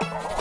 Thank you.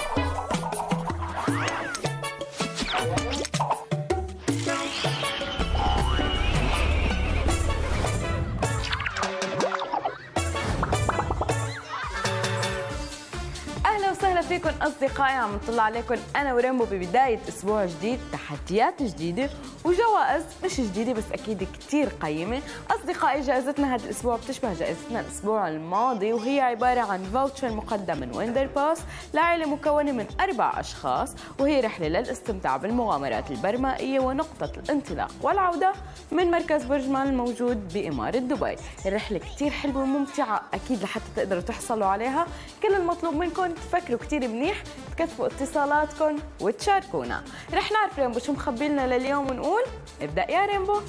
فيكم أصدقائي عم نطلع عليكم أنا و Rainbow ببداية أسبوع جديد تحديات جديدة وجوائز مش جديدة بس أكيد كثير قيمة. أصدقائي جائزتنا هذا الأسبوع بتشبه جائزتنا الأسبوع الماضي وهي عبارة عن voucher مقدم من Wonder Bus لعائلة مكونة من أربع أشخاص وهي رحلة للاستمتاع بالمغامرات البرمائية ونقطة الانطلاق والعودة من مركز برج مان الموجود بإمارة دبي. الرحلة كثير حلوة وممتعة أكيد لحتى تقدروا تحصلوا عليها. كل المطلوب منكم تفكروا كثير منيح تكثفوا اتصالاتكم وتشاركونا رح نعرف ريمبو شو مخبي لنا لليوم ونقول ابدأ يا ريمبو.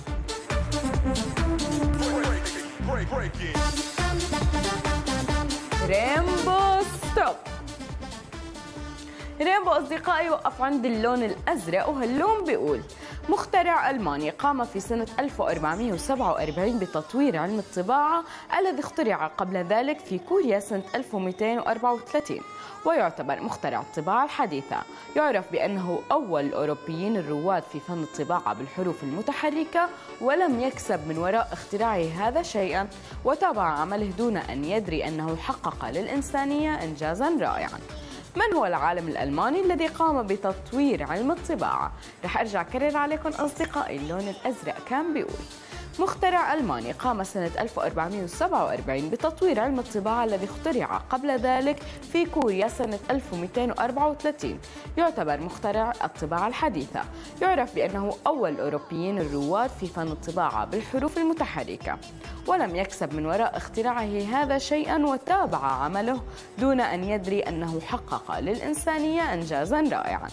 Rainbow stop Rainbow أصدقائي وقف عند اللون الأزرق وهاللون بيقول مخترع ألماني قام في سنة 1447 بتطوير علم الطباعة الذي اخترع قبل ذلك في كوريا سنة 1234 ويعتبر مخترع الطباعة الحديثة. يعرف بأنه أول الأوروبيين الرواد في فن الطباعة بالحروف المتحركة ولم يكسب من وراء اختراعه هذا شيئا وتابع عمله دون أن يدري أنه حقق للإنسانية إنجازا رائعا. من هو العالم الألماني الذي قام بتطوير علم الطباعة؟ رح أرجع أكرر عليكم أصدقائي اللون الأزرق كان بيقول مخترع ألماني قام سنة 1447 بتطوير علم الطباعة الذي اخترع قبل ذلك في كوريا سنة 1234 يعتبر مخترع الطباعة الحديثة. يعرف بأنه أول الأوروبيين الرواد في فن الطباعة بالحروف المتحركة. ولم يكسب من وراء اختراعه هذا شيئا وتابع عمله دون أن يدري أنه حقق للإنسانية إنجازا رائعا.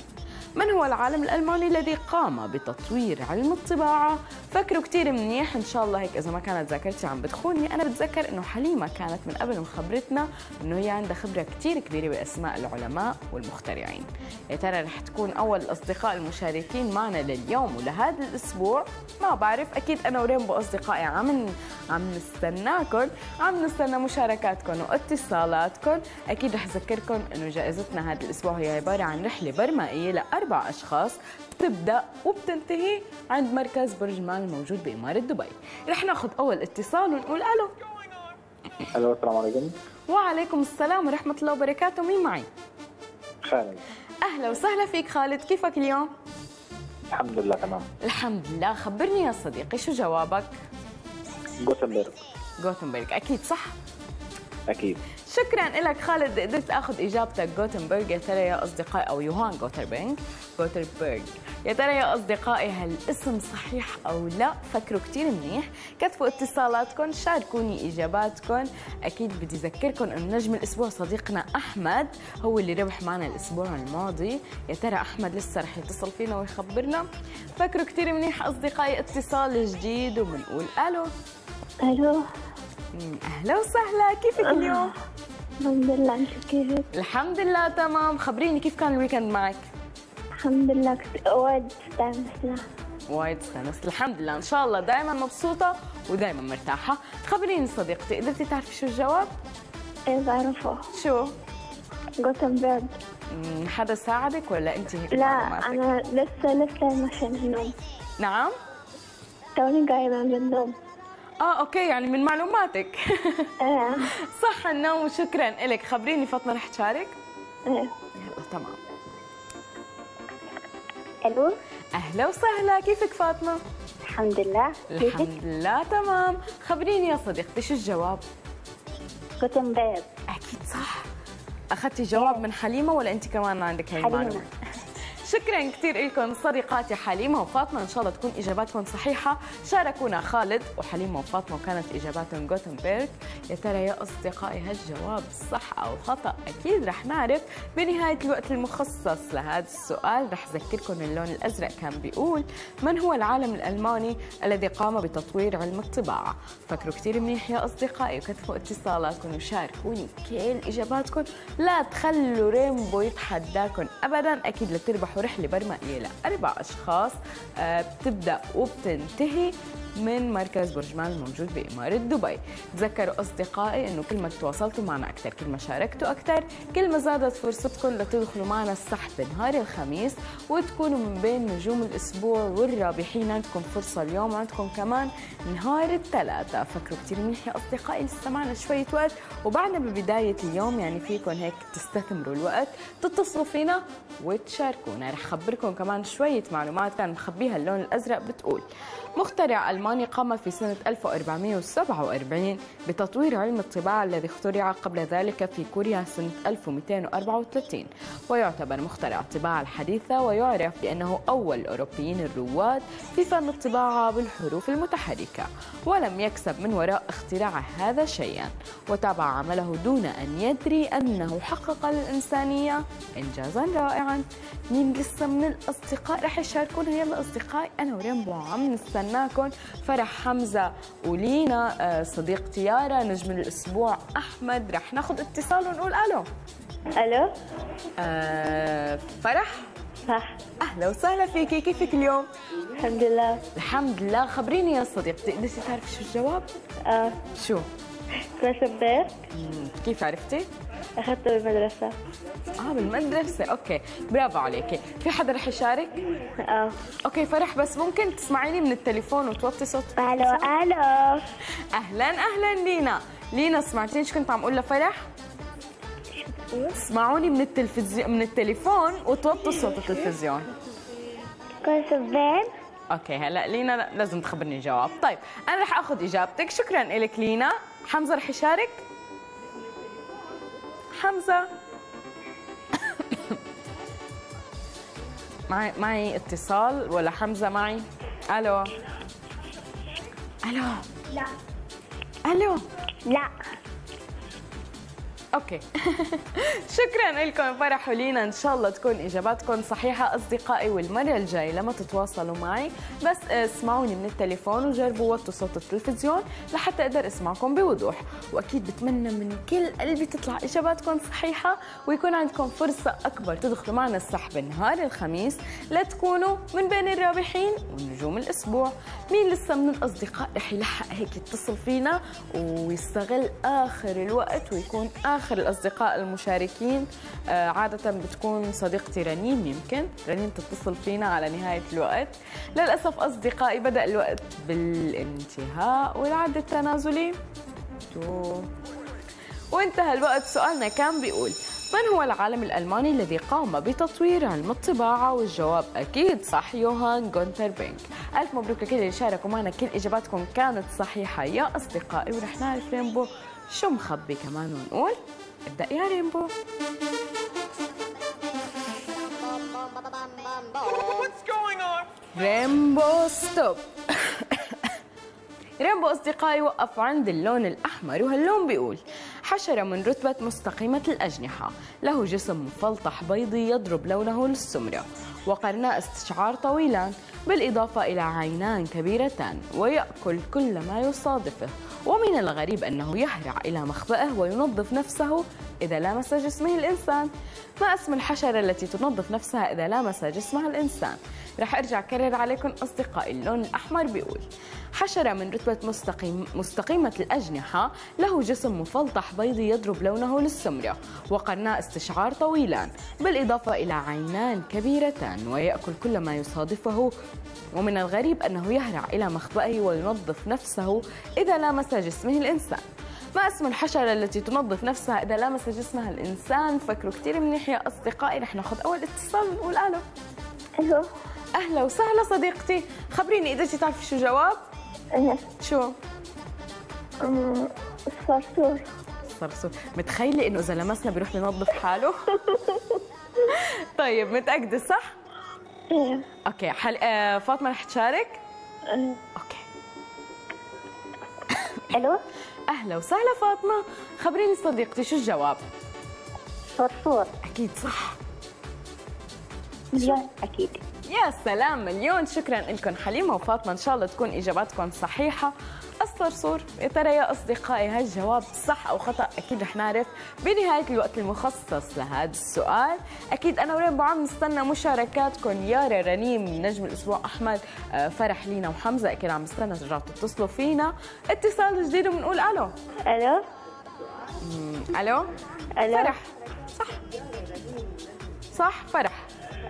من هو العالم الألماني الذي قام بتطوير علم الطباعة؟ فكروا كتير منيح إن شاء الله هيك إذا ما كانت ذاكرتي عم بتخوني. أنا بتذكر إنه حليمة كانت من قبل مخبرتنا إنه هي عندها خبرة كتير كبيرة بأسماء العلماء والمخترعين. يا ترى رح تكون أول الأصدقاء المشاركين معنا لليوم ولهذا الأسبوع؟ ما بعرف أكيد أنا وريمبو أصدقائي عم عم نستناكم عم نستنى مشاركاتكم واتصالاتكم أكيد رح أذكركم إنه جائزتنا هذا الأسبوع هي عبارة عن رحلة برمائية لأربع أشخاص بتبدأ وبتنتهي عند مركز برج مان الموجود بإمارة دبي. رح ناخذ أول اتصال ونقول ألو. ألو السلام عليكم. وعليكم السلام ورحمة الله وبركاته. مين معي؟ خالد. أهلا وسهلا فيك خالد. كيفك اليوم؟ الحمد لله تمام. الحمد لله. خبرني يا صديقي شو جوابك؟ جوتنبرغ غوتنبرغ أكيد صح؟ أكيد. شكرا لك خالد قدرت آخذ إجابتك. غوتنبرغ يا ترى يا اصدقائي أو يوهان غوتنبرغ. غوتنبرغ. يا ترى يا أصدقائي هالاسم صحيح أو لا؟ فكروا كثير منيح. كتبوا اتصالاتكم شاركوني إجاباتكم. أكيد بدي أذكركم إنه نجم الأسبوع صديقنا أحمد هو اللي ربح معنا الأسبوع الماضي. يا ترى أحمد لسه رح يتصل فينا ويخبرنا؟ فكروا كثير منيح أصدقائي اتصال جديد وبنقول ألو. ألو. مم، أهلا وسهلا. كيفك اليوم؟ الحمد لله انت كيفك؟ الحمد لله تمام. خبريني كيف كان ال weekend معك؟ الحمد لله كنت وايد استانسنا وايد استانست الحمد لله إن شاء الله. دائما مبسوطة ودائما مرتاحة. خبريني صديقتي قدرتي تعرفي شو الجواب؟ إيه بعرفه. شو؟ جوتنبرغ مم، حدا ساعدك ولا أنت هيك لا معلوماتك؟ أنا لسه لسه ماشية من النوم. نعم؟ توني قايمة من النوم. آه okay يعني من معلوماتك. إيه. صح النوم وشكرا لك خبريني فاطمة رح تشارك؟ إيه. يلا تمام. ألو؟ أهلا وسهلا. كيفك فاطمة؟ الحمد لله. كيفك؟ الحمد لله تمام. خبريني يا صديقتي شو الجواب؟ جوتنبرغ أكيد صح. أخذتي جواب من حليمة ولا أنت كمان عندك هاي حليمة. المعلومة؟ شكرا كثير لكم صديقاتي حليمة وفاطمة. إن شاء الله تكون إجاباتكم صحيحة. شاركونا خالد وحليمة وفاطمة وكانت إجاباتهم جوتنبرغ يا ترى يا أصدقائي هالجواب صح أو خطأ؟ أكيد رح نعرف بنهاية الوقت المخصص لهذا السؤال. رح أذكركم اللون الأزرق كان بيقول من هو العالم الألماني الذي قام بتطوير علم الطباعة؟ فكروا كثير منيح يا أصدقائي وكتبوا اتصالاتكم وشاركوني كل إجاباتكم. لا تخلوا ريمبو يتحداكم ابدا. أكيد لتربحوا رحله برمائيه لاربع أشخاص آه، بتبدأ وبتنتهي. من مركز برجمان الموجود بإمارة دبي. تذكروا أصدقائي أنه كل ما تواصلتوا معنا أكثر كل ما شاركتوا أكثر كل ما زادت فرصتكم لتدخلوا معنا السحب نهار الخميس وتكونوا من بين نجوم الأسبوع والرابحين. عندكم فرصة اليوم عندكم كمان نهار الثلاثاء. فكروا كثير منيح يا أصدقائي لسه معنا شوية وقت. وبعدنا ببداية اليوم يعني فيكم هيك تستثمروا الوقت تتصلوا فينا وتشاركونا. رح أخبركم كمان شوية معلومات كان مخبيها اللون الأزرق بتقول. مخترع ألماني قام في سنة 1447 بتطوير علم الطباعة الذي اخترع قبل ذلك في كوريا سنة 1234 ويعتبر مخترع الطباعة الحديثة ويعرف بأنه أول الأوروبيين الرواد في فن الطباعة بالحروف المتحركة ولم يكسب من وراء اختراع هذا شيئا. وتابع عمله دون أن يدري أنه حقق للإنسانية إنجازا رائعا. مين لسه من الأصدقاء رح يشاركونا يلا أصدقائي أنا وريمبو عم نستناكم فرح حمزة ولينا آه، صديقتي يارا نجم الأسبوع أحمد. رح ناخذ اتصال ونقول ألو. ألو؟ آه فرح؟ صح. أهلا وسهلا فيكي كيفك اليوم؟ الحمد لله. الحمد لله. خبريني يا صديقتي. قدرتي تعرفي شو الجواب؟ آه. شو؟ مم، كيف عرفتي؟ اخذته بالمدرسة. آه بالمدرسة. okay. برافو عليكي. في حدا رح يشارك؟ آه. okay فرح بس ممكن تسمعيني من التليفون وتوطي صوت. ألو ألو. أهلا أهلا لينا. لينا سمعتين شو كنت عم أقول لفرح؟ اسمعوني من التلفزيون من التليفون وتوطوا صوت التلفزيون. كنت شبيت أوكي هلا لينا لازم تخبرني الجواب. طيب أنا رح آخذ إجابتك. شكرا لك لينا. حمزة رح يشارك. حمزة. معي معي اتصال ولا حمزة معي؟ ألو. ألو لا. ألو. لا. أوكي. شكرا لكم فرح ولينا إن شاء الله تكون إجاباتكم صحيحة. أصدقائي والمرة الجاية لما تتواصلوا معي بس اسمعوني من التليفون وجربوا وطوا صوت التلفزيون لحتى أقدر أسمعكم بوضوح. وأكيد بتمنى من كل قلبي تطلع إجاباتكم صحيحة ويكون عندكم فرصة أكبر تدخلوا معنا السحب نهار الخميس. لتكونوا من بين الرابحين ونجوم الأسبوع. مين لسه من الأصدقاء رح يلحق هيك يتصل فينا ويستغل آخر الوقت ويكون آخر الأصدقاء المشاركين آه، عادة بتكون صديقتي رنيم يمكن. رنيم تتصل فينا على نهاية الوقت. للأسف أصدقائي بدأ الوقت بالانتهاء والعد التنازلي. وانتهى الوقت سؤالنا كان بيقول من هو العالم الألماني الذي قام بتطوير علم الطباعة والجواب أكيد صح يوهان جوتنبرغ. ألف مبروك لكل اللي شاركوا معنا. كل إجاباتكم كانت صحيحة. يا أصدقائي ورح نعرف رينبو شو مخبي كمان ونقول؟ ابدأ يا Rainbow? Rainbow stop. Rainbow أصدقائي وقف عند اللون الأحمر وهاللون بيقول حشرة من رتبة مستقيمة الأجنحة. له جسم مفلطح بيضي يضرب لونه للسمرة وقرناء استشعار طويلان بالإضافة إلى عينان كبيرتان ويأكل كل ما يصادفه. ومن الغريب أنه يهرع إلى مخبئه وينظف نفسه إذا لامس جسمه الإنسان. ما اسم الحشرة التي تنظف نفسها إذا لامس جسمها الإنسان؟ رح أرجع أكرر عليكم أصدقائي اللون الأحمر بيقول حشرة من رتبة مستقيم مستقيمة الأجنحة له جسم مفلطح بيضي يضرب لونه للسمرة وقرناء استشعار طويلان بالإضافة إلى عينان كبيرتان ويأكل كل ما يصادفه ومن الغريب أنه يهرع إلى مخبئه وينظف نفسه إذا لامس جسمه الإنسان. ما اسم الحشرة التي تنظف نفسها إذا لامس جسمها الإنسان. فكروا كثير منيح يا أصدقائي رح ناخذ أول اتصال ونقول ألو. ألو. أهلا وسهلا صديقتي. خبريني قدرتي تعرفي شو جواب؟ أنا. شو؟ أمم، صرصور صرصور متخيلة إنه إذا لمسنا بيروح ينظف حاله؟ طيب متأكدة صح؟ إيه okay حل... آه فاطمة رح تشارك؟ أه، okay. ألو. أهلا وسهلا فاطمة. خبريني صديقتي شو الجواب؟ صرصور أكيد صح. مليون أكيد. يا سلام مليون. شكرا لكم حليمة وفاطمة. إن شاء الله تكون إجاباتكم صحيحة. الصرصور يا ترى يا أصدقائي هالجواب صح أو خطأ؟ أكيد رح نعرف. بنهاية الوقت المخصص لهذا السؤال. أكيد أنا وريم عم نستنى مشاركاتكم. يارا رنيم نجم الأسبوع أحمد آه، فرح لينا وحمزة. أكيد عم نستنى ترجعوا تتصلوا فينا. اتصال جديد وبنقول ألو. ألو. ألو. ألو. فرح. صح. صح فرح.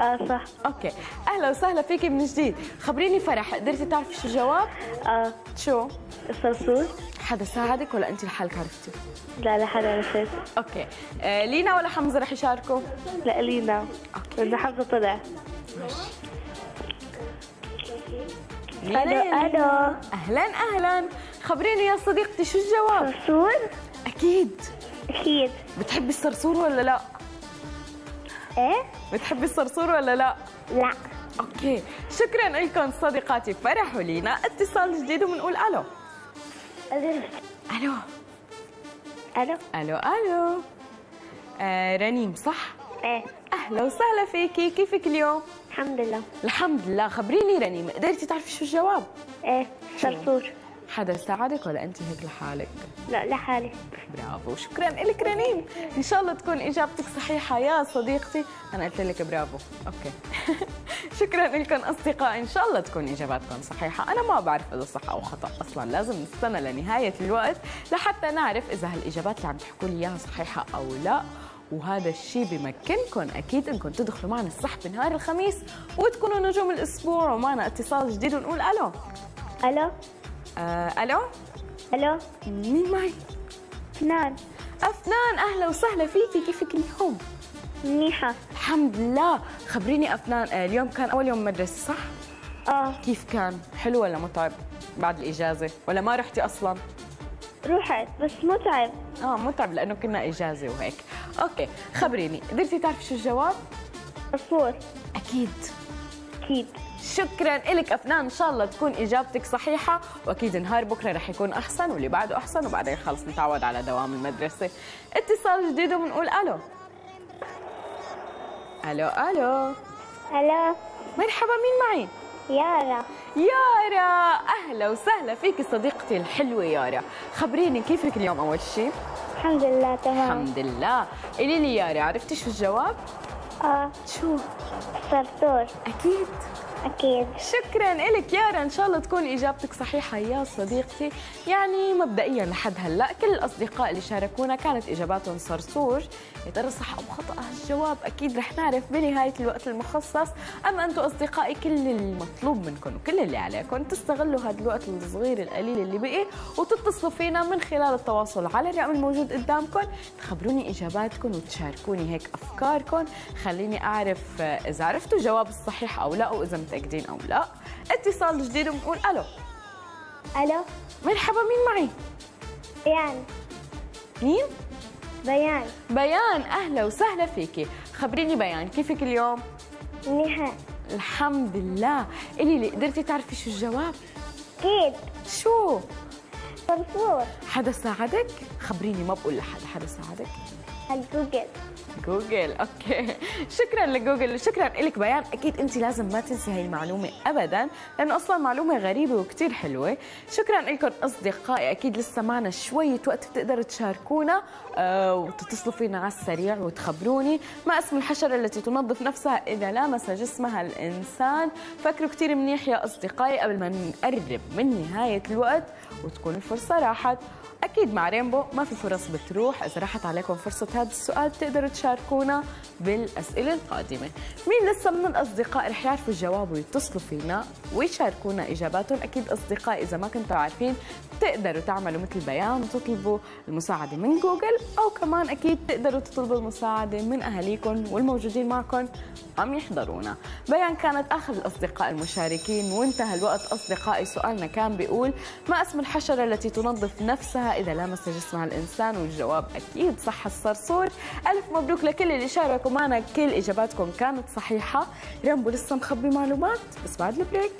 آه صح okay. أهلا وسهلا فيكي من جديد. خبريني فرح قدرتي تعرفي شو الجواب؟ آه. شو؟ الصرصور حدا ساعدك ولا أنت لحالك عرفتي؟ لا لا حدا نسيت okay. آه لينا ولا حمزة رح يشاركوا؟ لا لينا. لأن حمزة طلع. لينا ألو. ألو أهلا. أهلا خبريني يا صديقتي شو الجواب؟ صرصور أكيد. أكيد. بتحبي الصرصور ولا لا؟ إيه؟ بتحبي الصرصور ولا لا؟ لا. okay. شكرا لكم صديقاتي. فرح ولينا اتصال جديد وبنقول ألو. ألو. ألو. ألو. ألو ألو. آه رنيم صح؟ إيه. أهلا وسهلا فيكي. كيفك اليوم؟ الحمد لله. الحمد لله. خبريني رنيم. قدرتي تعرفي شو الجواب؟ إيه صرصور. حدا ساعدك ولا أنت هيك لحالك؟ لا لحالي. برافو شكرا لك رنيم إن شاء الله تكون إجابتك صحيحة يا صديقتي. أنا قلت لك برافو. okay. شكرا لكم اصدقائي إن شاء الله تكون إجاباتكم صحيحة. أنا ما بعرف إذا صح أو خطأ أصلا. لازم نستنى لنهاية الوقت لحتى نعرف إذا هالإجابات اللي عم تحكوا لي إياها صحيحة أو لا. وهذا الشيء بمكنكم أكيد إنكم تدخلوا معنا السحب نهار الخميس وتكونوا نجوم الأسبوع ومعنا اتصال جديد ونقول ألو. ألو. آه ألو؟ ألو؟ مين معي فنان أفنان أهلا وسهلا فيكي كيفك اليوم؟ منيحة. الحمد لله. خبريني أفنان آه، اليوم كان أول يوم مدرسة صح؟ آه. كيف كان؟ حلو ولا متعب بعد الإجازة؟ ولا ما رحتي أصلا؟ رحت بس متعب. آه متعب لأنه كنا إجازة وهيك. أوكي خبريني قدرتي تعرفي شو الجواب؟ صرصور أكيد. أكيد. شكرا لك أفنان. إن شاء الله تكون إجابتك صحيحة. وأكيد نهار بكرة رح يكون أحسن واللي بعده أحسن وبعدين خلص نتعود على دوام المدرسة. اتصال جديد وبنقول ألو. ألو ألو. ألو. مرحبا مين معي؟ يارا. يارا أهلا وسهلا فيك صديقتي الحلوة يارا. خبريني كيفك اليوم أول شيء الحمد لله تمام. الحمد لله. قولي لي يارا عرفتي شو الجواب؟ آه. شو؟ صرصور أكيد. أكيد. شكرا لك يارا. إن شاء الله تكون إجابتك صحيحة يا صديقتي. يعني مبدئيا لحد هلأ كل الأصدقاء اللي شاركونا كانت اجاباتهم صرصور. يا ترى صح أو خطأ؟ هالجواب أكيد رح نعرف بنهاية الوقت المخصص. أما أنتم أصدقائي كل المطلوب منكم وكل اللي عليكم تستغلوا هذا الوقت الصغير القليل اللي بقي وتتصلوا فينا من خلال التواصل على الرقم الموجود قدامكم. تخبروني إجاباتكم وتشاركوني هيك أفكاركم. خليني أعرف إذا عرفتوا الجواب الصحيح أو لا وإذا متأكدين أو لا؟ اتصال جديد وبنقول ألو. ألو. مرحبا مين معي؟ بيان. مين؟ بيان. بيان أهلا وسهلا فيكي خبريني بيان كيفك اليوم؟ منيحة. الحمد لله. قولي لي قدرتي تعرفي شو الجواب؟ أكيد. شو؟ صرصور حدا ساعدك؟ خبريني ما بقول لحدا حدا ساعدك. ال Google Google. okay. شكرا لجوجل وشكرا لك بيان. أكيد أنت لازم ما تنسي هاي المعلومة ابدا لأنه أصلا معلومة غريبة وكتير حلوة. شكرا لكم أصدقائي أكيد لسه معنا شوية وقت بتقدروا تشاركونا آه وتتصلوا فينا على السريع وتخبروني. ما اسم الحشرة التي تنظف نفسها إذا لامس جسمها الإنسان. فكروا كتير منيح يا أصدقائي قبل ما نقرب من نهاية الوقت وتكون الفرصة راحت. أكيد مع رينبو ما في فرص بتروح. إذا راحت عليكم فرصة هذا السؤال بتقدروا تشاركونا بالأسئلة القادمة. مين لسه من الأصدقاء رح يعرفوا الجواب ويتصلوا فينا ويشاركونا إجاباتهم؟ أكيد أصدقائي إذا ما كنتوا عارفين تقدروا تعملوا مثل بيان وتطلبوا المساعدة من جوجل أو كمان أكيد تقدروا تطلبوا المساعدة من أهاليكم والموجودين معكم عم يحضرونا. بيان كانت آخر الأصدقاء المشاركين وانتهى الوقت. أصدقائي سؤالنا كان بيقول ما اسم الحشرة التي تنظف نفسها اذا لامس جسمها الإنسان والجواب أكيد صح الصرصور. ألف مبروك لكل اللي شاركوا معنا. كل إجاباتكم كانت صحيحة. رامبو لسه مخبي معلومات بس بعد البريك.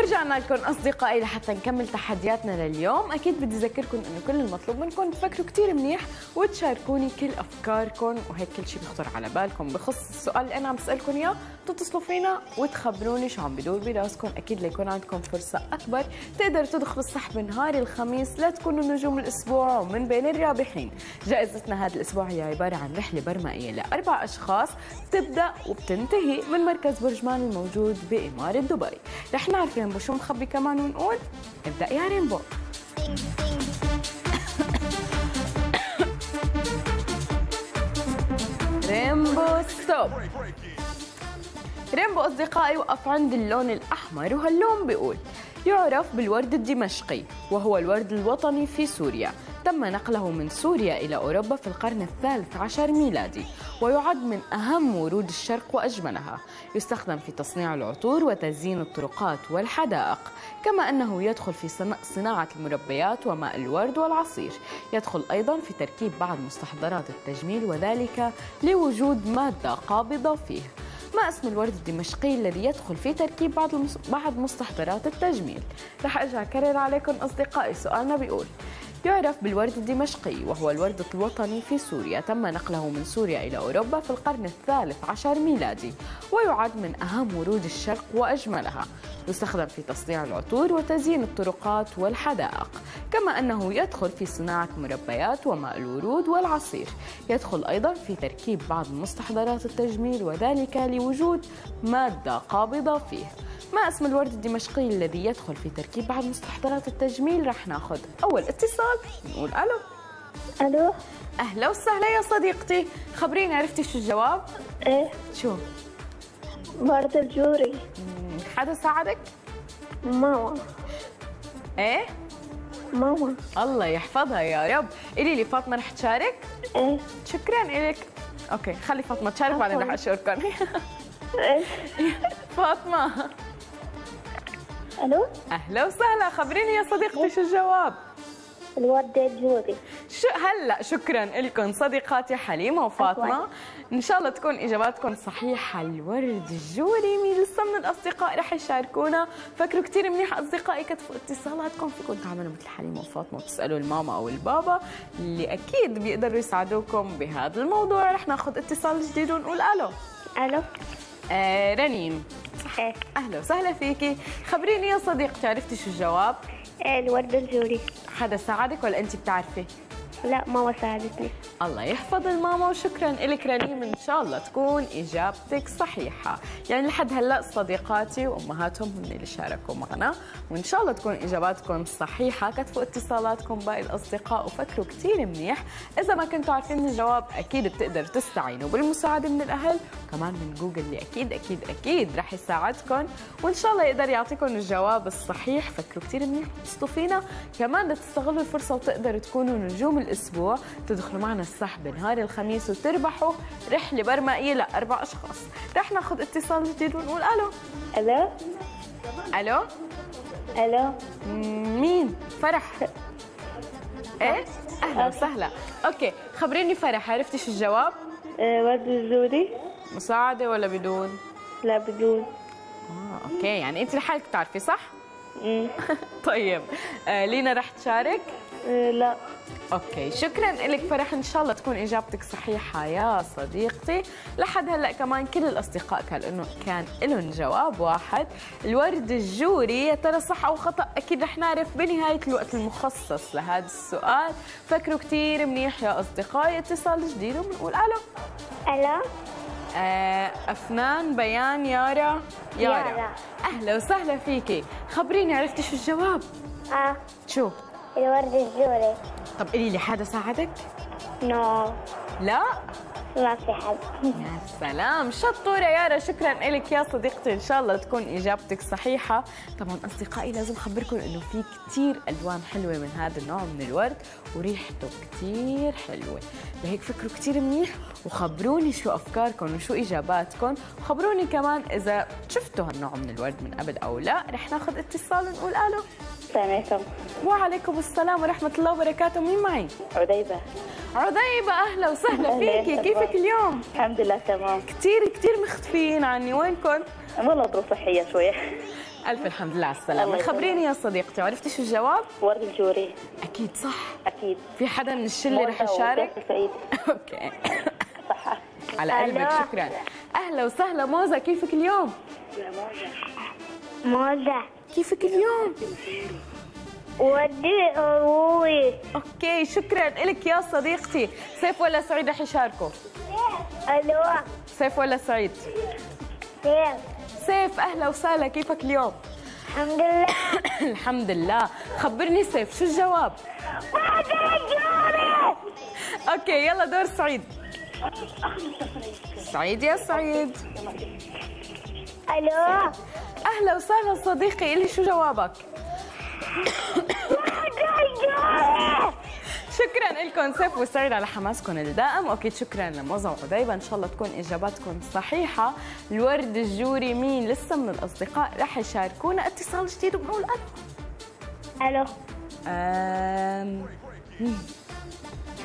ورجعنا لكم أصدقائي لحتى نكمل تحدياتنا لليوم. أكيد بدي أذكركم إنه كل المطلوب منكم تفكروا كثير منيح وتشاركوني كل أفكاركم وهيك كل شيء بيخطر على بالكم. بخص السؤال اللي أنا عم بسألكم إياه تتصلوا فينا وتخبروني شو عم بدور براسكم. أكيد ليكون عندكم فرصة أكبر تقدروا تدخلوا السحب نهار الخميس لا تكونوا نجوم الأسبوع ومن بين الرابحين. جائزتنا هذا الأسبوع هي عبارة عن رحلة برمائية لأربع أشخاص بتبدأ وبتنتهي من مركز برجمان الموجود بإمارة دبي. رح نعرف رينبو شو مخبي كمان ونقول ابدأ يا رينبو. Rainbow stop. Rainbow أصدقائي وقف عند اللون الأحمر وهاللون بيقول يعرف بالورد الدمشقي وهو الورد الوطني في سوريا. تم نقله من سوريا إلى أوروبا في القرن الثالث عشر ميلادي ويعد من أهم ورود الشرق وأجملها يستخدم في تصنيع العطور وتزيين الطرقات والحدائق كما أنه يدخل في صنا- صناعة المربيات وماء الورد والعصير. يدخل أيضا في تركيب بعض مستحضرات التجميل وذلك لوجود مادة قابضة فيه. ما اسم الورد الدمشقي الذي يدخل في تركيب بعض. بعض مستحضرات التجميل؟ رح أرجع أكرر عليكم أصدقائي سؤالنا بيقول يعرف بالورد الدمشقي وهو الورد الوطني في سوريا. تم نقله من سوريا إلى أوروبا في القرن الثالث عشر ميلادي ويعد من أهم ورود الشرق وأجملها. يستخدم في تصنيع العطور وتزيين الطرقات والحدائق كما أنه يدخل في صناعة مربيات وماء الورود والعصير. يدخل أيضا في تركيب بعض مستحضرات التجميل وذلك لوجود مادة قابضة فيه. ما اسم الورد الدمشقي الذي يدخل في تركيب بعض مستحضرات التجميل رح ناخذ أول اتصال. نقول ألو. ألو. أهلا وسهلا يا صديقتي. خبريني عرفتي شو الجواب؟ إيه. شو؟ برد الجوري. حدا ساعدك؟ ماما. إيه؟ ماما. الله يحفظها يا رب. قولي لي فاطمة رح تشارك؟ إيه. شكرا لك أوكي خلي فاطمة تشارك بعدين رح اشارككم إيه. فاطمة. ألو؟ أهلا وسهلا خبريني يا صديقتي شو الجواب؟ الورد الجوري شو هلا شكرا لكم صديقاتي حليمة وفاطمة. إن شاء الله تكون إجاباتكم صحيحة. الورد الجوري مين لسه من الأصدقاء رح يشاركونا. فكروا كثير منيح أصدقائي كتبوا اتصالاتكم. فيكم تعملوا مثل حليمة وفاطمة وتسألوا الماما أو البابا اللي أكيد بيقدروا يساعدوكم بهذا الموضوع. رح ناخذ اتصال جديد ونقول ألو. ألو. رنيم إيه أهلا وسهلا فيكي. خبريني يا صديقتي عرفتي شو الجواب؟ إيه الورد الجوري. حدا ساعدك ولا أنت بتعرفي؟ لا ماما ساعدتني. الله يحفظ الماما وشكرا لك رنيم. إن شاء الله تكون إجابتك صحيحة. يعني لحد هلأ صديقاتي وأمهاتهم هم اللي شاركوا معنا. وإن شاء الله تكون إجاباتكم صحيحة. كتبوا اتصالاتكم باقي الأصدقاء وفكروا كثير منيح. إذا ما كنتوا عارفين الجواب أكيد بتقدروا تستعينوا بالمساعدة من الأهل. وكمان من جوجل اللي أكيد أكيد أكيد رح يساعدكم. وإن شاء الله يقدر يعطيكم الجواب الصحيح. فكروا كثير منيح واتصلوا فينا كمان تستغلوا الفرصة وتقدروا تكونوا نجوم الأسبوع تدخلوا معنا السحب نهار الخميس وتربحوا رحلة برمائية لأربع أشخاص. رح ناخذ اتصال جديد ونقول ألو. ألو؟ ألو؟ ألو؟ مم، مين؟ فرح. إيه؟ أهلا وسهلا. أوكي خبريني فرح عرفتي شو الجواب؟ إيه ورد الجوري مساعدة ولا بدون؟ لا بدون. آه okay يعني أنت لحالك بتعرفي صح. طيب آه لينا رح تشارك. إيه لا. okay. شكرا لك فرح. إن شاء الله تكون إجابتك صحيحة يا صديقتي. لحد هلأ كمان كل الأصدقاء كان إنه كان لهم جواب واحد. الورد الجوري يا ترى صح أو خطأ؟ أكيد رح نعرف بنهاية الوقت المخصص لهذا السؤال. فكروا كثير منيح يا أصدقائي. اتصال جديد وبنقول ألو. ألو. آه أفنان بيان يارا. يارا. يارا. أهلا وسهلا فيكي. خبريني عرفتي شو الجواب؟ آه. شو؟ الورد الجوري طب قولي لي حدا ساعدك؟ no. لا؟ ما في حد. يا سلام شطورة يارا شكرا لك يا صديقتي. إن شاء الله تكون إجابتك صحيحة. طبعا أصدقائي لازم أخبركم إنه في كتير ألوان حلوة من هذا النوع من الورد وريحته كتير حلوة. لهيك فكروا كتير منيح وخبروني شو أفكاركم وشو إجاباتكم. وخبروني كمان إذا شفتوا هالنوع من الورد من قبل أو لا. رح ناخذ اتصال ونقول ألو. سلام وعليكم السلام ورحمة الله وبركاته. مين معي؟ عديبة. عديبة أهلا وسهلا أهلا فيكي. كيفك اليوم؟ الحمد لله تمام. كتير كتير مختفيين عني. وينكم؟ والله ظروف صحية شوية. ألف الحمد لله على يسلمك. خبريني يا صديقتي عرفتي شو الجواب؟ ورد الجوري. أكيد صح. أكيد. في حدا من الشلة رح موزة يشارك okay. صح. على قلبك. شكرا. أهلا وسهلا. موزة كيفك اليوم؟ موزة. كيفك اليوم؟ ودي أبوي okay شكرا لك يا صديقتي. سيف ولا سعيد رح يشاركوا؟ ألو. سيف ولا سعيد؟ كيف سيف أهلا وسهلا كيفك اليوم؟ الحمد لله. الحمد لله. خبرني سيف شو الجواب؟ okay يلا دور سعيد. سعيد يا سعيد. ألو. أهلا وسهلا صديقي شو جوابك؟ شكرا لكم سيف وسعيد على حماسكم الدائم. واكيد شكرا لموزة وعديبة إن شاء الله تكون إجاباتكم صحيحة. الورد الجوري مين؟ لسه من الأصدقاء رح يشاركونا. اتصال جديد وبنقول ألو ألو. أم...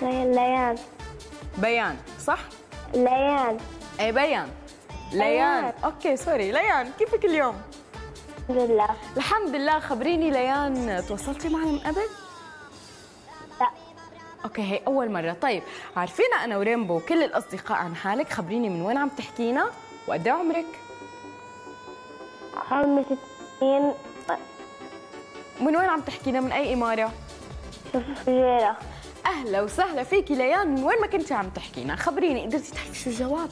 ليان. بيان صح؟ ليان. اي بيان. ليان. okay sorry. ليان كيفك اليوم؟ الحمد لله الحمد لله. خبريني ليان تواصلتي معنا من قبل؟ لا. okay هي أول مرة. طيب عارفينا أنا وريمبو كل الأصدقاء عن حالك؟ خبريني من وين عم تحكينا؟ وقد إيه عمرك؟ خمس سنين من وين عم تحكينا؟ من أي إمارة؟ فجيرة أهلا وسهلا فيكي ليان. من وين ما كنتي عم تحكينا؟ خبريني قدرتي تعرفي شو الجواب؟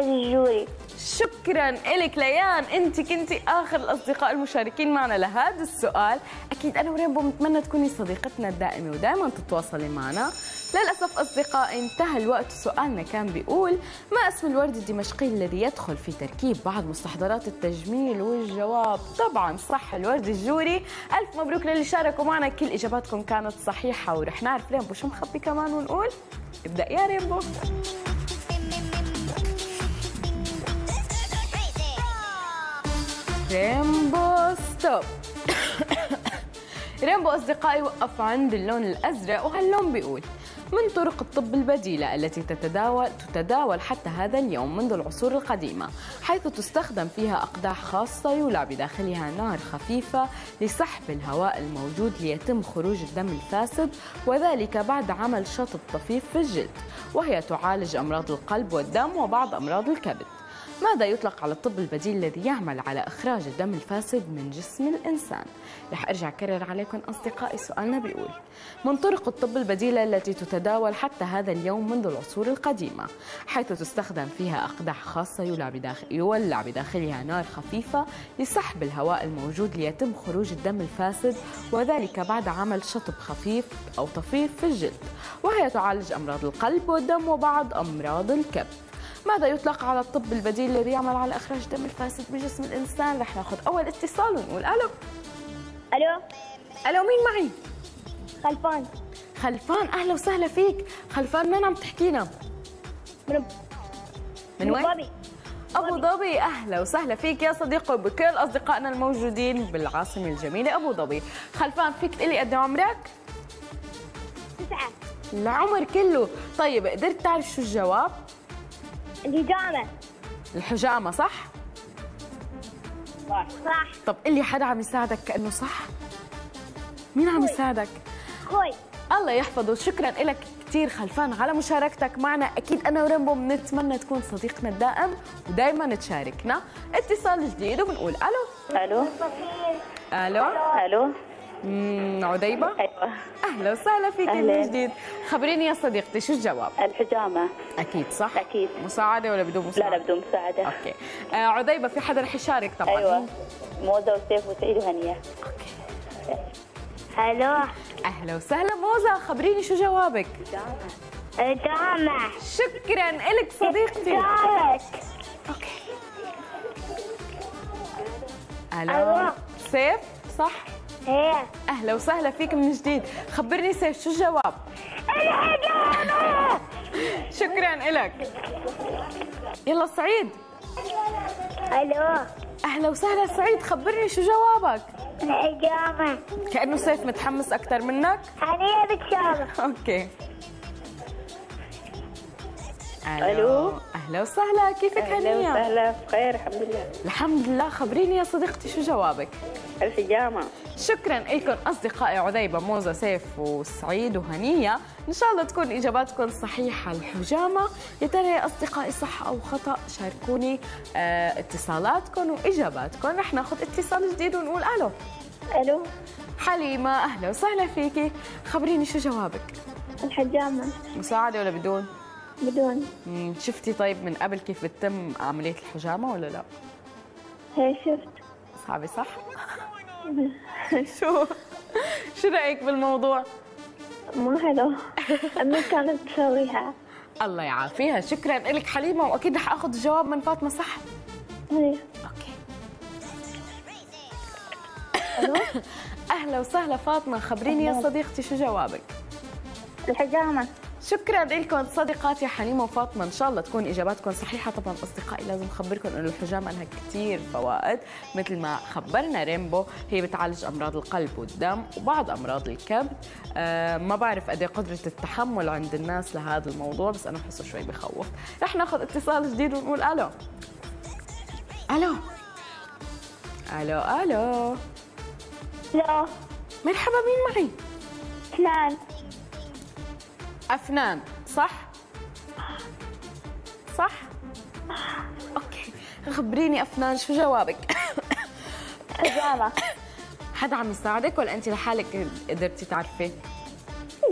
الجوري شكرا لك ليان. أنت كنتي آخر الأصدقاء المشاركين معنا لهذا السؤال. أكيد أنا وريمبو بنتمنى تكوني صديقتنا الدائمة ودائما تتواصلي معنا. للأسف أصدقائي انتهى الوقت. وسؤالنا كان بيقول ما اسم الورد الدمشقي الذي يدخل في تركيب بعض مستحضرات التجميل؟ والجواب طبعا صح الورد الجوري. ألف مبروك للي شاركوا معنا. كل إجاباتكم كانت صحيحة ورح نعرف ريمبو شو مخبي كمان ونقول. ابدأ يا ريمبو Rainbow stop. Rainbow أصدقائي وقف عند اللون الأزرق وهاللون بيقول من طرق الطب البديلة التي تتداول تتداول حتى هذا اليوم منذ العصور القديمة حيث تستخدم فيها أقداح خاصة يولع بداخلها نار خفيفة لسحب الهواء الموجود ليتم خروج الدم الفاسد وذلك بعد عمل شطب طفيف في الجلد وهي تعالج أمراض القلب والدم وبعض أمراض الكبد. ماذا يطلق على الطب البديل الذي يعمل على إخراج الدم الفاسد من جسم الإنسان؟ رح أرجع أكرر عليكم أصدقائي سؤالنا بيقول من طرق الطب البديلة التي تتداول حتى هذا اليوم منذ العصور القديمة حيث تستخدم فيها أقداح خاصة يولع بداخلها نار خفيفة لسحب الهواء الموجود ليتم خروج الدم الفاسد وذلك بعد عمل شطب خفيف أو طفيف في الجلد وهي تعالج أمراض القلب والدم وبعض أمراض الكبد ماذا يطلق على الطب البديل الذي يعمل على إخراج الدم الفاسد بجسم الإنسان؟ رح ناخذ أول اتصال ونقول ألو. ألو. ألو مين معي؟ خلفان. خلفان أهلا وسهلا فيك. خلفان مين عم تحكينا؟ من من وين؟ ظبي. أبو ظبي أهلا وسهلا فيك يا صديقي وبكل أصدقائنا الموجودين بالعاصمة الجميلة أبو ظبي. خلفان فيك تقلي قد إيه عمرك؟ تسعة. العمر كله. طيب قدرت تعرف شو الجواب؟ الهجامة الحجامة صح؟ صح صح. طب قلي حدا عم يساعدك كأنه صح؟ مين عم يساعدك؟ خوي الله يحفظه. شكرا لك كثير خلفان على مشاركتك معنا. أكيد أنا وريمبو بنتمنى تكون صديقنا الدائم ودائما تشاركنا. اتصال جديد وبنقول ألو. ألو. ألو. ألو. مم، عديبة؟ أيوه أهلا وسهلا فيك. من جديد. خبريني يا صديقتي شو الجواب؟ الحجامة. أكيد صح؟ أكيد. مساعدة ولا بدون لا مساعدة؟ لا بدون مساعدة. أوكي. آه عديبة في حدا رح يشارك طبعا؟ أيوه. موزة وسيف وسعيد وهنية. ألو أهلا وسهلا. موزة خبريني شو جوابك؟ الهجامة شكرا لك صديقتي. جارك okay. ألو. ألو. سيف صح؟ إيه أهلا وسهلا فيك من جديد. خبرني سيف شو الجواب؟ الحجامة شكرا لك. يلا سعيد. ألو. أهلا وسهلا سعيد خبرني شو جوابك؟ الحجامة كأنه سيف متحمس أكثر منك؟ هنية بالشامة okay. ألو. أهلا أهلا وسهلا كيفك أهلا هنيه وسهلا بخير الحمد لله. الحمد لله خبريني يا صديقتي شو جوابك؟ الحجامة. شكرا لكم أصدقائي عذيبة موزة سيف وسعيد وهنية. إن شاء الله تكون إجاباتكم صحيحة. الحجامة يا ترى يا أصدقائي صح أو خطأ؟ شاركوني آه اتصالاتكم وإجاباتكم. رح ناخذ اتصال جديد ونقول ألو. ألو. حليمة أهلا وسهلا فيكي. خبريني شو جوابك؟ الحجامة. مساعدة ولا بدون؟ بدون. مم، شفتي طيب من قبل كيف بتتم عملية الحجامة ولا لا؟ هي شفت. صعبة صح؟ شو؟ شو رأيك بالموضوع؟ ما حلو. أمي كانت تسويها. الله يعافيها. شكرا لك حليمة وأكيد رح آخذ الجواب من فاطمة صح؟ هي أوكي. ألو؟ أهلا وسهلا فاطمة. خبريني يا صديقتي شو جوابك؟ الحجامة. شكرا لكم صديقاتي حليمه وفاطمة. إن شاء الله تكون إجاباتكم صحيحة. طبعا أصدقائي لازم أخبركم إنه الحجامه لها كثير فوائد مثل ما خبرنا ريمبو هي بتعالج أمراض القلب والدم وبعض أمراض الكبد. آه ما بعرف قد إيه قدرة التحمل عند الناس لهذا الموضوع بس أنا بحسه شوي بخوف. رح ناخذ اتصال جديد ونقول ألو. ألو. ألو ألو. لا مرحبا مين معي؟ أفنان أفنان صح؟ صح؟ okay خبريني أفنان شو جوابك؟ حجامة حدا عم يساعدك ولا أنت لحالك قدرتي تعرفي؟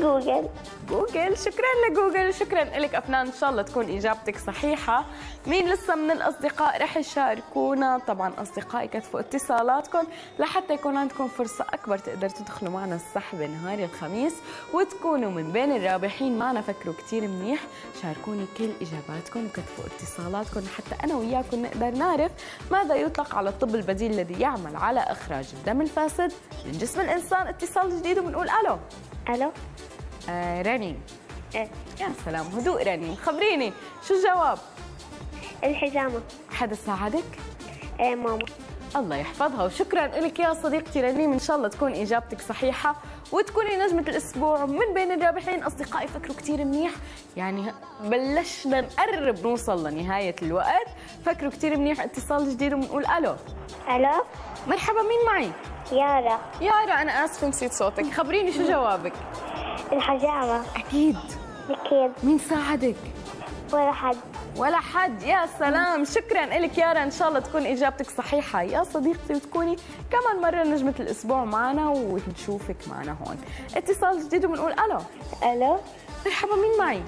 Google Google. شكرا لجوجل. شكرا لك أفنان. إن شاء الله تكون إجابتك صحيحة. مين لسه من الأصدقاء رح يشاركونا؟ طبعا أصدقائي كتفوا اتصالاتكم لحتى يكون عندكم فرصة أكبر تقدروا تدخلوا معنا السحب نهار الخميس وتكونوا من بين الرابحين. معنا فكروا كتير منيح. شاركوني كل إجاباتكم وكتفوا اتصالاتكم حتى أنا وياكم نقدر نعرف ماذا يطلق على الطب البديل الذي يعمل على إخراج الدم الفاسد من جسم الإنسان. اتصال جديد وبنقول ألو. ألو. آه رنين إيه. يا سلام هدوء رنين خبريني شو الجواب؟ الحجامة. حدا ساعدك إيه ماما. الله يحفظها وشكرا لك يا صديقتي رنيم إن شاء الله تكون إجابتك صحيحة وتكوني نجمة الأسبوع من بين الرابحين. أصدقائي فكروا كثير منيح. يعني بلشنا نقرب نوصل لنهاية الوقت. فكروا كثير منيح اتصال جديد وبنقول ألو. ألو. مرحبا مين معي؟ يارا. يارا أنا آسفة نسيت صوتك. خبريني شو جوابك؟ الحجامة. أكيد. أكيد. مين ساعدك؟ ولا حد. ولا حد. يا سلام. شكرا لك يارا إن شاء الله تكون إجابتك صحيحة. يا صديقتي وتكوني كمان مرة نجمة الأسبوع معنا ونشوفك معنا هون. اتصال جديد وبنقول ألو. ألو. مرحبا مين معي؟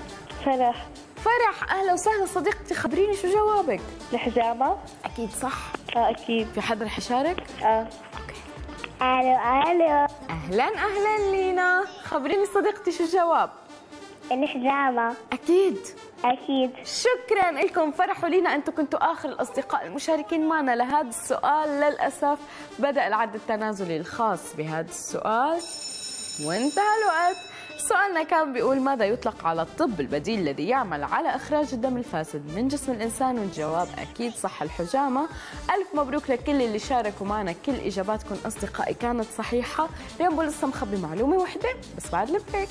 فرح. فرح. أهلا وسهلا صديقتي. خبريني شو جوابك؟ الحجامة. أكيد صح. آه أكيد. في حدا رح يشارك؟ آه. ألو ألو. أهلا أهلا لينا. خبريني صديقتي شو الجواب؟ الحجامة. أكيد. أكيد. شكرا لكم. فرحوا لينا أنتم كنتوا آخر الأصدقاء المشاركين معنا لهذا السؤال. للأسف بدأ العد التنازلي الخاص بهذا السؤال. وانتهى الوقت. سؤالنا كان بيقول ماذا يطلق على الطب البديل الذي يعمل على إخراج الدم الفاسد. من جسم الإنسان والجواب أكيد صح الحجامة. ألف مبروك لكل اللي شاركوا معنا. كل إجاباتكم أصدقائي كانت صحيحة. ريمبو لسه مخبي معلومة واحدة بس بعد البريك.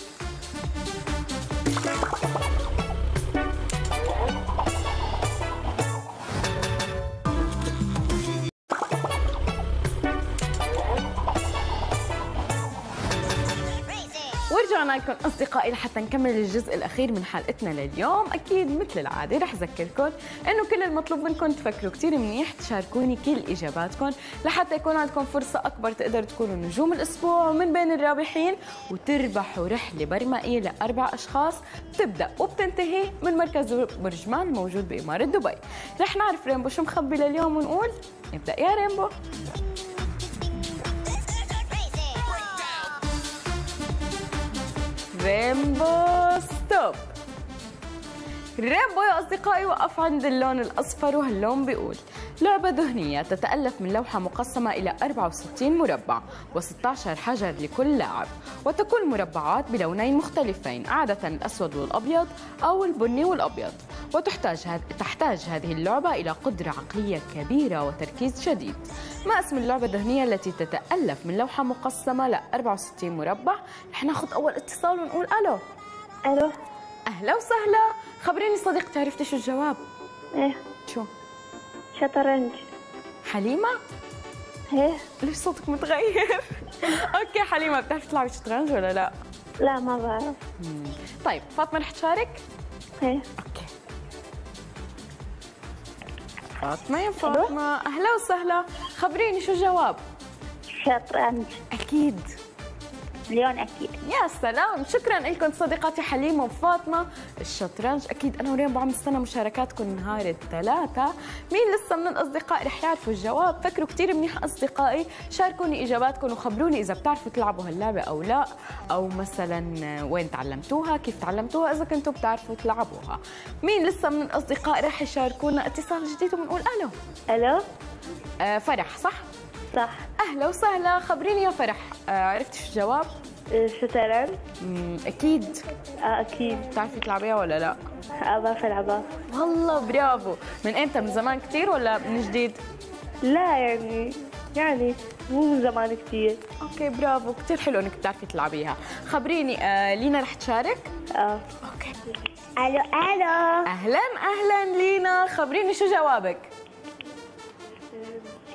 ورجعنا لكم أصدقائي لحتى نكمل الجزء الأخير من حلقتنا لليوم. أكيد مثل العادة رح اذكركم إنه كل المطلوب منكم تفكروا كثير منيح تشاركوني كل إجاباتكم لحتى يكون عندكم فرصة أكبر تقدروا تكونوا نجوم الأسبوع ومن بين الرابحين وتربحوا رحلة برمائية لأربع أشخاص بتبدأ وبتنتهي من مركز برجمان الموجود بإمارة دبي. رح نعرف Rainbow شو مخبي لليوم ونقول؟ نبدأ يا Rainbow Rainbow stop ريمبو يا أصدقائي وقف عند اللون الأصفر وهاللون بيقول. لعبة ذهنية تتألف من لوحة مقسمة إلى 64 مربع و16 حجر لكل لاعب وتكون مربعات بلونين مختلفين عادة الأسود والأبيض أو البني والأبيض. وتحتاج هذ... تحتاج هذه اللعبة إلى قدرة عقلية كبيرة وتركيز شديد. ما اسم اللعبة الذهنية التي تتألف من لوحة مقسمة ل 64 مربع؟ رح ناخذ أول اتصال ونقول ألو. ألو. أهلا وسهلا. خبريني صديقتي عرفتي شو الجواب؟ إيه. شو؟ شطرنج. حليمة؟ إيه. ليش صوتك متغير؟ okay حليمة بتعرفي تلعبي شطرنج ولا لا؟ لا ما بعرف. طيب فاطمة رح تشارك؟ إيه. okay. فاطمة يا فاطمة أهلا وسهلا. خبريني شو الجواب؟ شطرنج. أكيد. مليون أكيد. يا سلام. شكرا لكم صديقاتي حليمه وفاطمة. الشطرنج أكيد أنا وريم عم نستنى مشاركاتكم نهار الثلاثاء. مين لسه من الاصدقاء رح يعرفوا الجواب؟ فكروا كثير منيح أصدقائي. شاركوني إجاباتكم وخبروني إذا بتعرفوا تلعبوا هاللعبة أو لا. أو مثلا وين تعلمتوها كيف تعلمتوها إذا كنتوا بتعرفوا تلعبوها. مين لسه من الاصدقاء رح يشاركونا اتصال جديد وبنقول ألو. ألو؟ آه فرح صح؟ صح. أهلا وسهلا خبريني يا فرح. آه عرفتي شو الجواب؟ شطرنج مم، أكيد. آه أكيد. بتعرفي تلعبيها ولا لا؟ آه بعرف ألعبها. والله برافو. من إمتى؟ من زمان كثير ولا من جديد؟ لا يعني يعني مو من زمان كثير أوكي برافو. كثير حلو إنك بتعرفي تلعبيها. خبريني آه لينا رح تشارك؟ آه. أوكي. ألو ألو. أهلا أهلا لينا. خبريني شو جوابك؟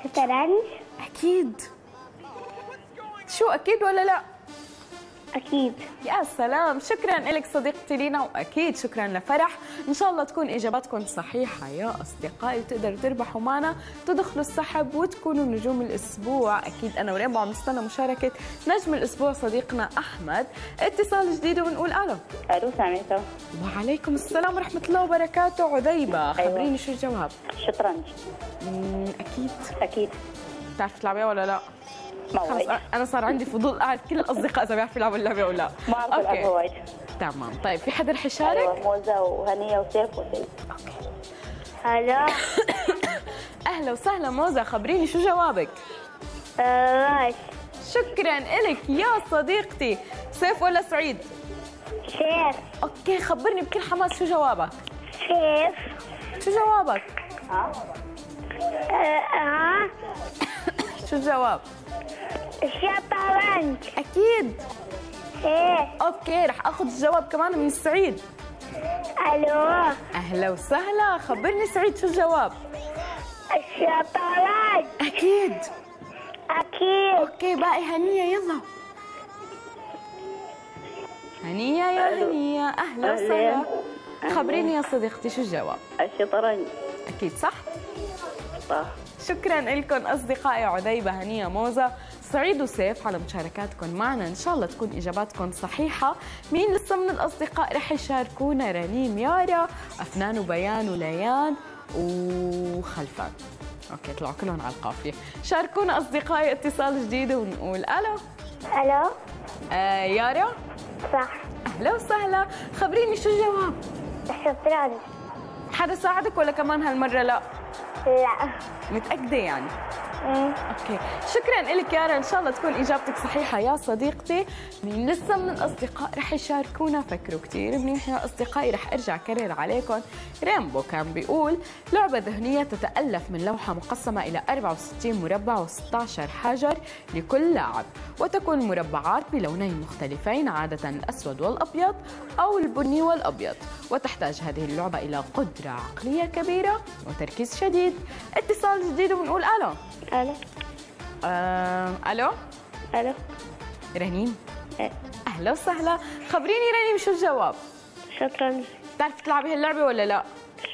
شطرنج أكيد. شو أكيد ولا لا؟ أكيد. يا سلام. شكرا لك صديقتي لينا وأكيد شكرا لفرح. إن شاء الله تكون إجاباتكم صحيحة يا أصدقائي وتقدروا تربحوا معنا تدخلوا السحب وتكونوا نجوم الأسبوع. أكيد أنا وريم عم نستنى مشاركة نجم الأسبوع صديقنا أحمد. اتصال جديد وبنقول ألو. ألو سامعته وعليكم السلام ورحمة الله وبركاته عذيبة. خبريني شو الجواب؟ شطرنج. مم، أكيد. أكيد. بتعرفي تلعبيها ولا لا؟ أنا صار عندي فضول. اعرف كل الأصدقاء اذا بيعرفوا يلعبوا اللعبة ولا؟ لا ما العبها وايد. تمام. طيب في حدا رح يشارك؟ أيوه موزة وهنية وسيف وسيف. ألو أهلا وسهلا موزة خبريني شو جوابك؟ راش شكرا إلك يا صديقتي. سيف ولا سعيد؟ سيف. أوكي خبرني بكل حماس شو جوابك؟ سيف. شو جوابك؟ آه. آه. شو الجواب؟ شطرنج أكيد. إيه. أوكي رح آخذ الجواب كمان من سعيد. ألو. أهلا وسهلا خبرني سعيد شو الجواب؟ الشطرنج أكيد. أكيد. أوكي باقي هنية يلا. هنية يا هنية أهلا وسهلا. خبريني يا صديقتي شو الجواب؟ الشطرنج أكيد صح؟ صح. شكرا لكم أصدقائي عذيبه هنية موزة. سعيد وسيف على مشاركاتكم معنا. إن شاء الله تكون إجاباتكم صحيحة. مين لسه من الأصدقاء رح يشاركونا؟ رنيم يارا أفنان وبيان وليان وخلفان. أوكي طلعوا كلهم على القافية. شاركونا أصدقائي اتصال جديد ونقول ألو ألو. آه يارا. صح. أهلا وسهلا. خبريني شو الجواب؟ الشطرنج حدا ساعدك ولا كمان هالمرة لا؟ لا متأكدة يعني. أوكي. شكرا لك يارا إن شاء الله تكون إجابتك صحيحة يا صديقتي. مين لسه من الأصدقاء رح يشاركونا. فكروا كثير منيح يا أصدقائي. رح أرجع أكرر عليكم. ريمبو كان بيقول لعبة ذهنية تتألف من لوحة مقسمة إلى 64 مربع و16 حجر لكل لاعب. وتكون المربعات بلونين مختلفين عادة الأسود والأبيض أو البني والأبيض. وتحتاج هذه اللعبة إلى قدرة عقلية كبيرة وتركيز شديد. اتصال جديد وبنقول ألو. ألو. آه، ألو؟ ألو. رنيم إيه. أهلا وسهلا. خبريني رنيم شو الجواب؟ شطرنج بتعرفي تلعبي هاللعبة ولا لا؟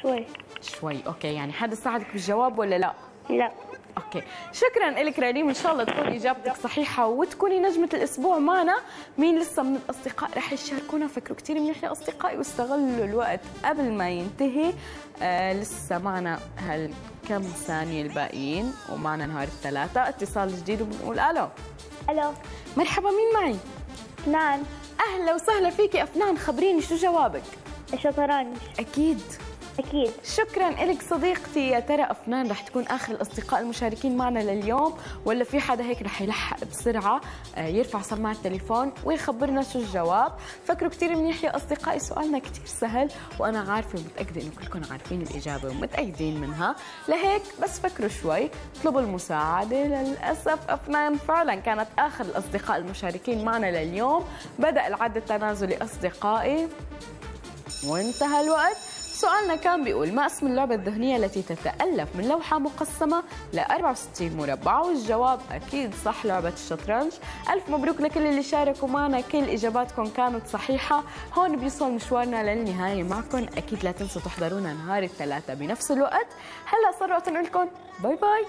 شوي. شوي أوكي يعني حدا ساعدك بالجواب ولا لا؟ لا. أوكي. شكرا لك رنيم. إن شاء الله تكون إجابتك صحيحة وتكوني نجمة الأسبوع معنا. مين لسه من الأصدقاء؟ رح يشاركونا. فكروا كثير منيح يا اصدقائي واستغلوا الوقت قبل ما ينتهي. آه لسه معنا هالكم ثانية الباقيين ومعنا نهار الثلاثاء. اتصال جديد وبنقول ألو. ألو. مرحبا مين معي؟ نعم أهلا وسهلا فيكي أفنان. خبريني شو جوابك؟ الشطرنج أكيد. أكيد. شكرا لك صديقتي. يا ترى أفنان رح تكون آخر الأصدقاء المشاركين معنا لليوم ولا في حدا هيك رح يلحق بسرعة؟ آه، يرفع سماعة التليفون ويخبرنا شو الجواب. فكروا كثير منيح يا أصدقائي سؤالنا كثير سهل وأنا عارفة ومتأكدة إنه كلكم عارفين الإجابة ومتاكدين منها. لهيك بس فكروا شوي. اطلبوا المساعدة للأسف أفنان فعلا كانت آخر الأصدقاء المشاركين معنا لليوم. بدأ العد التنازلي أصدقائي. وانتهى الوقت. سؤالنا كان بيقول ما اسم اللعبة الذهنية التي تتألف من لوحة مقسمة ل 64 مربع؟ والجواب أكيد صح لعبة الشطرنج. ألف مبروك لكل اللي شاركوا معنا كل إجاباتكم كانت صحيحة. هون بيوصل مشوارنا للنهاية. معكم أكيد لا تنسوا تحضرونا نهار الثلاثاء بنفس الوقت. هلا صار وقت نقول لكم باي باي.